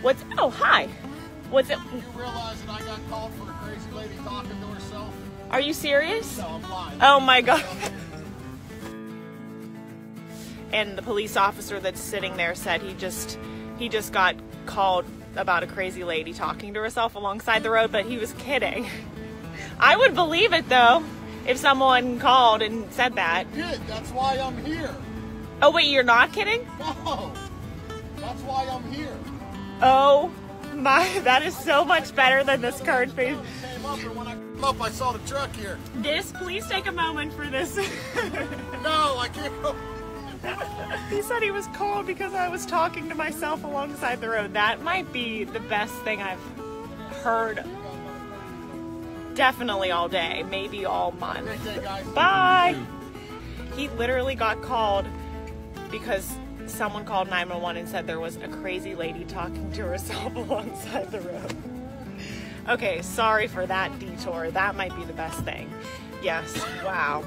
What's oh hi. What's it? You realize that I got called for a crazy lady talking to herself? Are you serious? No, I'm lying. Oh my god. and the police officer that's sitting there said he just he just got called about a crazy lady talking to herself alongside the road, but he was kidding. I would believe it though if someone called and said that. Kid, that's why I'm here. Oh wait, you're not kidding? No, that's why I'm here. Oh my, that is so much better than this card face. Up, I came up, I saw the truck here. This, please take a moment for this. No, I can't go. he said he was called because I was talking to myself alongside the road. That might be the best thing I've heard definitely all day, maybe all month. Day. Bye. He literally got called because someone called 911 and said there was a crazy lady talking to herself alongside the road. Okay, sorry for that detour. That might be the best thing. Yes, wow.